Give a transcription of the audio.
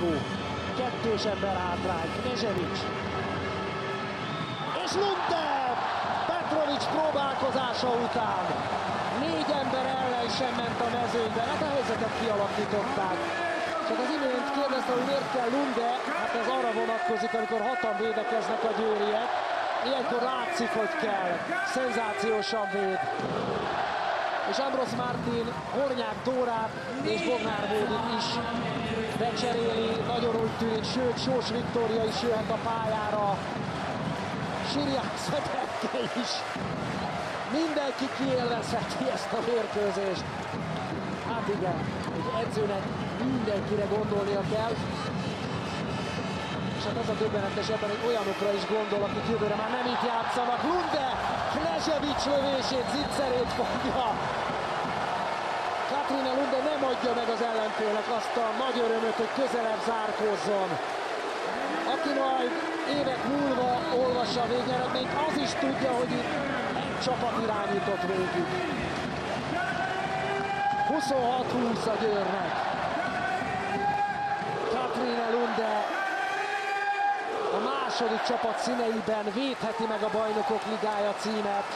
Drágó. Kettős ember hátrány. Knezevics. És Lunde! Petrovics próbálkozása után. Négy ember ellen sem ment a mezőnybe. Hát a helyzetet kialakították. Csak az imént kérdezte, hogy miért kell Lunde. Hát ez arra vonatkozik, amikor hatan védekeznek a győriek. Ilyenkor látszik, hogy kell. Szenzációsan véd és Ambros Martin, Hornyák Dórát és Bognár Bódit is becseréli, nagyon úgy tűnik, sőt Sós Viktória is jöhet a pályára, Siriák Szedetke is. Mindenki kiélvezheti ezt a mérkőzést. Hát igen, egy edzőnek mindenkire gondolnia kell. És hát az a döbbenetes ebben, hogy olyanokra is gondol, akik jövőre már nem itt játszanak. Lunde, Klezsevics lövését, zicserét fogja. Katrina Lunde nem adja meg az ellenfélnek azt a nagy örömöt, hogy közelebb zárkózzon. Aki majd évek múlva olvassa a végeredményt, az is tudja, hogy itt egy csapat irányított végig. 26-20 a Győrnek. Katrina Lunde a második csapat színeiben védheti meg a Bajnokok Ligája címet.